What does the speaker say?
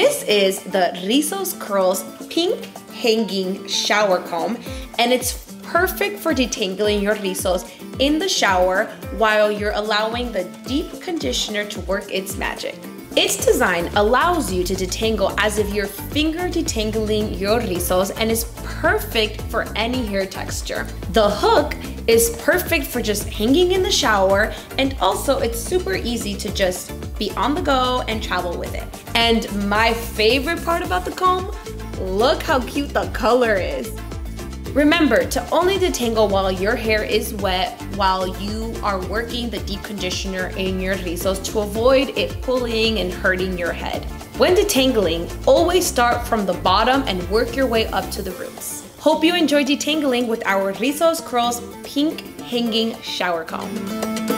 This is the Rizos Curls Pink Hanging Shower Comb, and it's perfect for detangling your rizos in the shower while you're allowing the deep conditioner to work its magic. Its design allows you to detangle as if you're finger detangling your rizos and is perfect for any hair texture. The hook is perfect for just hanging in the shower and also it's super easy to just be on the go and travel with it. And my favorite part about the comb, look how cute the color is. Remember to only detangle while your hair is wet while you are working the deep conditioner in your rizos to avoid it pulling and hurting your head. When detangling, always start from the bottom and work your way up to the roots. Hope you enjoy detangling with our Rizos Curls Pink Hanging Shower Comb.